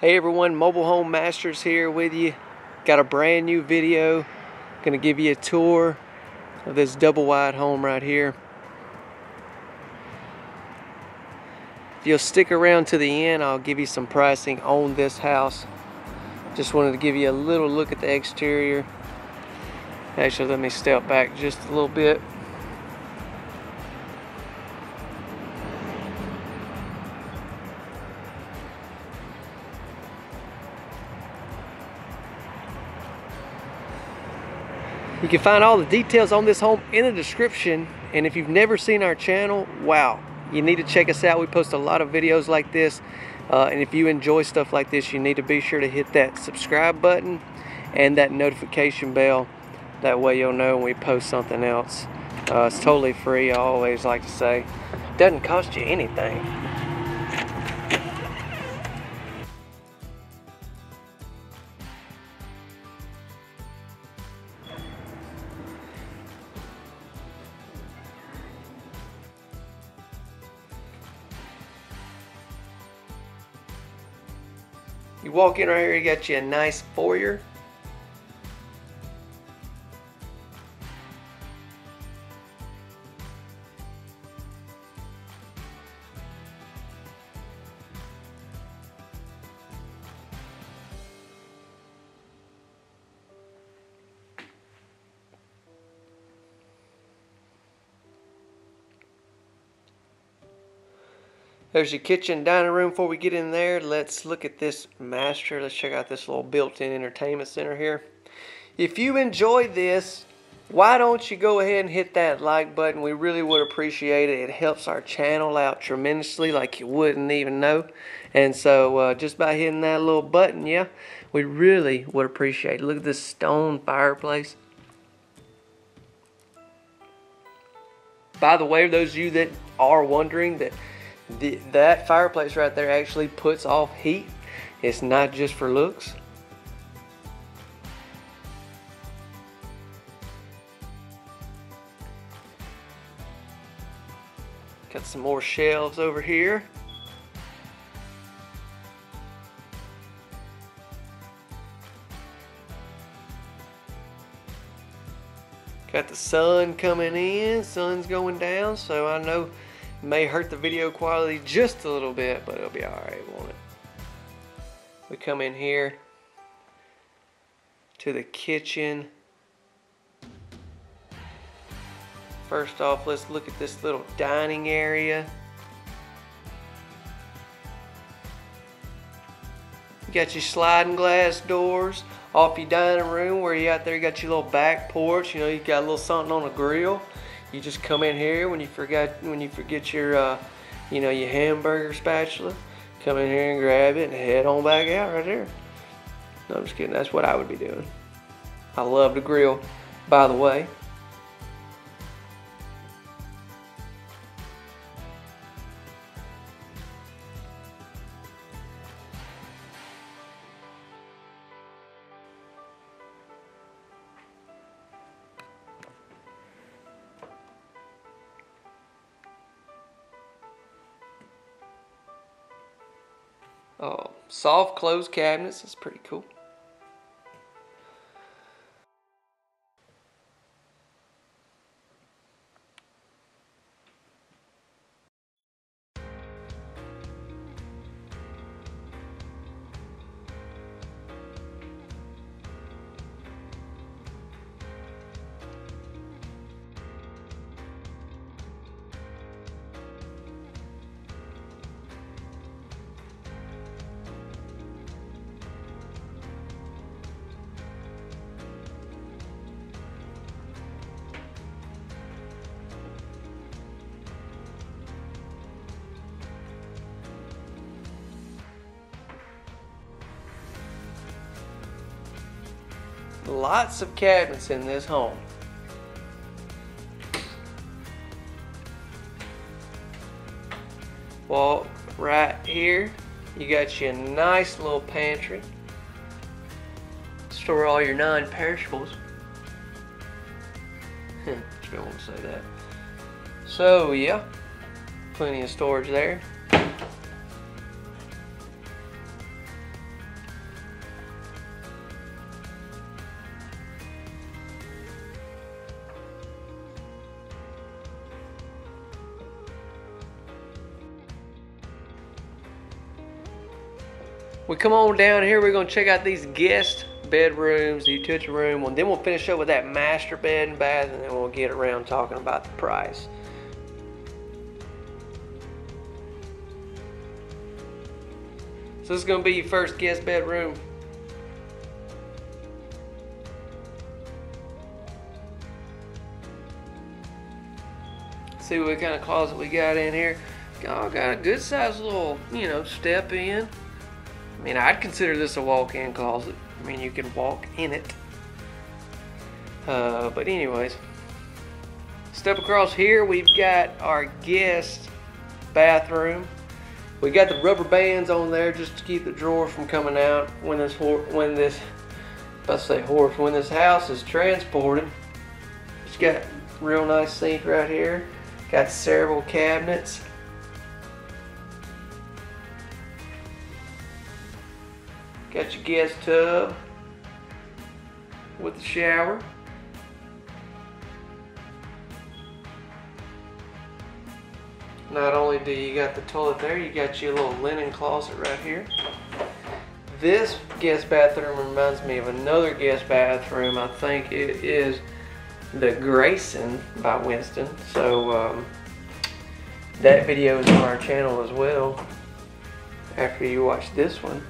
Hey everyone, Mobile Home Masters here with you. Got a brand new video. Gonna give you a tour of this double wide home right here. If you'll stick around to the end, I'll give you some pricing on this house. Just wanted to give you a little look at the exterior. Actually, let me step back just a little bit. You can find all the details on this home in the description. And if you've never seen our channel, wow, you need to check us out. We post a lot of videos like this. Uh, and if you enjoy stuff like this, you need to be sure to hit that subscribe button and that notification bell. That way you'll know when we post something else. Uh, it's totally free, I always like to say. Doesn't cost you anything. You walk in right here, you got you a nice foyer. There's your kitchen dining room before we get in there. Let's look at this master. Let's check out this little built-in entertainment center here. If you enjoyed this, why don't you go ahead and hit that like button? We really would appreciate it. It helps our channel out tremendously like you wouldn't even know. And so uh, just by hitting that little button, yeah, we really would appreciate it. Look at this stone fireplace. By the way, those of you that are wondering that the, that fireplace right there actually puts off heat. It's not just for looks. Got some more shelves over here. Got the sun coming in, sun's going down, so I know May hurt the video quality just a little bit, but it'll be alright, won't it? We come in here to the kitchen. First off, let's look at this little dining area. You got your sliding glass doors off your dining room where you out there you got your little back porch. You know, you got a little something on the grill you just come in here when you forget when you forget your uh, you know your hamburger spatula come in here and grab it and head on back out right there. No I'm just kidding. That's what I would be doing. I love to grill by the way Oh, soft close cabinets. That's pretty cool. Lots of cabinets in this home. Well, right here, you got your nice little pantry. Store all your non-perishables. you don't say that. So, yeah, plenty of storage there. We come on down here, we're gonna check out these guest bedrooms, the utility room, and then we'll finish up with that master bed and bath, and then we'll get around talking about the price. So this is gonna be your first guest bedroom. See what kind of closet we got in here. Got a good sized little, you know, step in. I mean, I'd consider this a walk-in closet. I mean, you can walk in it. Uh, but anyways, step across here, we've got our guest bathroom. We got the rubber bands on there just to keep the drawers from coming out when this when this let's say horse when this house is transported. It's got real nice sink right here. Got several cabinets. Got your guest tub with the shower. Not only do you got the toilet there, you got your little linen closet right here. This guest bathroom reminds me of another guest bathroom. I think it is the Grayson by Winston. So um, that video is on our channel as well after you watch this one.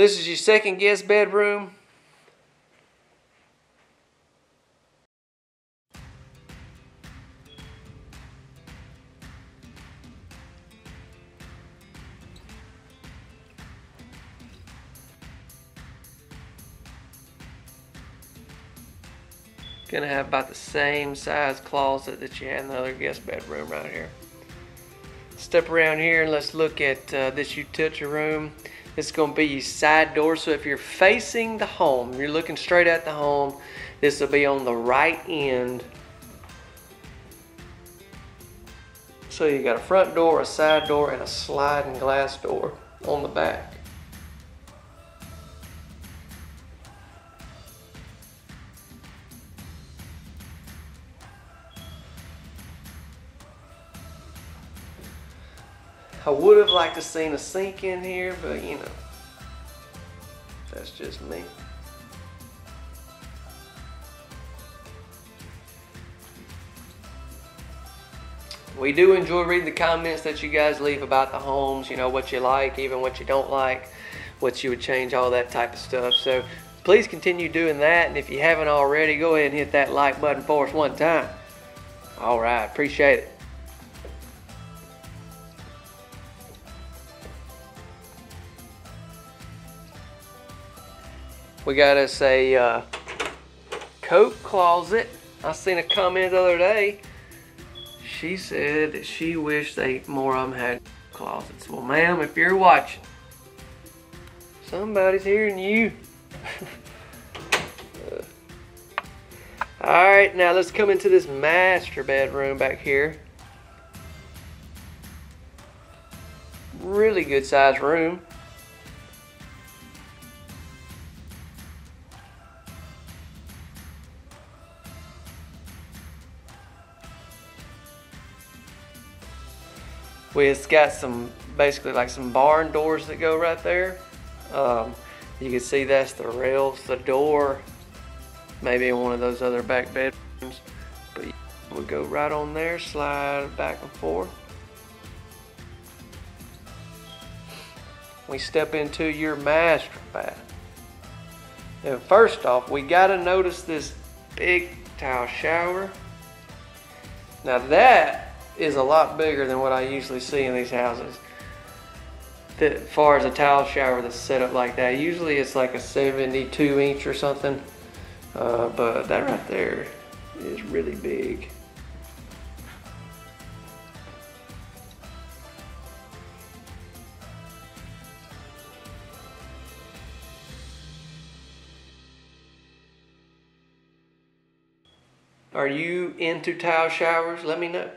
This is your second guest bedroom. Gonna have about the same size closet that you had in the other guest bedroom right here. Step around here and let's look at uh, this utility room. It's going to be your side door. So if you're facing the home, you're looking straight at the home, this will be on the right end. So you got a front door, a side door, and a sliding glass door on the back. I would have liked to seen a sink in here, but you know, that's just me. We do enjoy reading the comments that you guys leave about the homes, you know, what you like, even what you don't like, what you would change, all that type of stuff. So please continue doing that. And if you haven't already, go ahead and hit that like button for us one time. All right, appreciate it. We got us a uh, coat closet. I seen a comment the other day. She said that she wished they more of them had closets. Well, ma'am, if you're watching, somebody's hearing you. uh, all right, now let's come into this master bedroom back here. Really good sized room. It's got some, basically like some barn doors that go right there. Um, you can see that's the rails, the door, maybe in one of those other back bedrooms. But we go right on there, slide back and forth. We step into your master bath. Now first off, we gotta notice this big tile shower. Now that is a lot bigger than what I usually see in these houses. As far as a tile shower that's set up like that, usually it's like a 72 inch or something. Uh, but that right there is really big. Are you into tile showers? Let me know.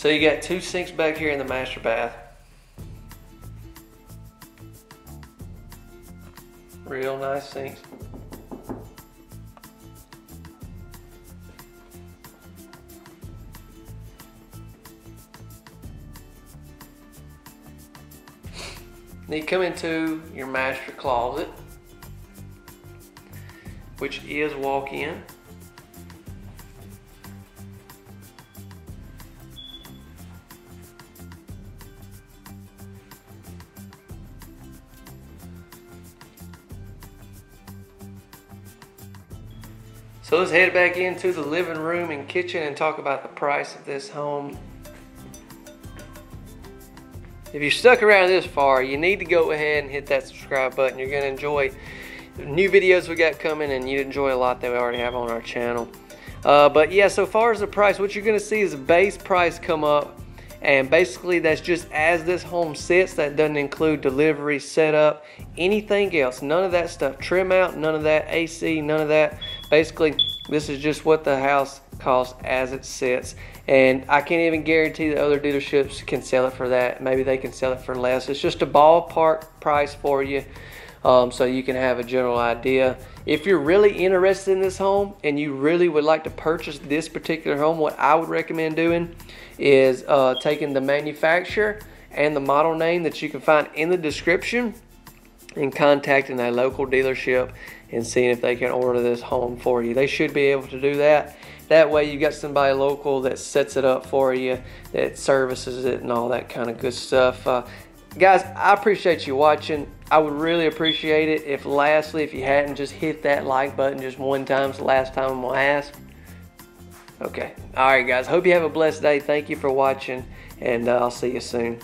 So you got two sinks back here in the master bath. Real nice sinks. Then you come into your master closet, which is walk-in. So let's head back into the living room and kitchen and talk about the price of this home. If you stuck around this far, you need to go ahead and hit that subscribe button. You're going to enjoy new videos we got coming and you'd enjoy a lot that we already have on our channel. Uh, but yeah, so far as the price, what you're going to see is the base price come up and basically that's just as this home sits that doesn't include delivery setup anything else none of that stuff trim out none of that ac none of that basically this is just what the house costs as it sits and i can't even guarantee that other dealerships can sell it for that maybe they can sell it for less it's just a ballpark price for you um, so you can have a general idea. If you're really interested in this home and you really would like to purchase this particular home, what I would recommend doing is uh, taking the manufacturer and the model name that you can find in the description and contacting a local dealership and seeing if they can order this home for you. They should be able to do that. That way you got somebody local that sets it up for you, that services it and all that kind of good stuff. Uh, guys, I appreciate you watching. I would really appreciate it if lastly, if you hadn't just hit that like button just one time. It's the last time I'm gonna ask. Okay. All right, guys. Hope you have a blessed day. Thank you for watching, and uh, I'll see you soon.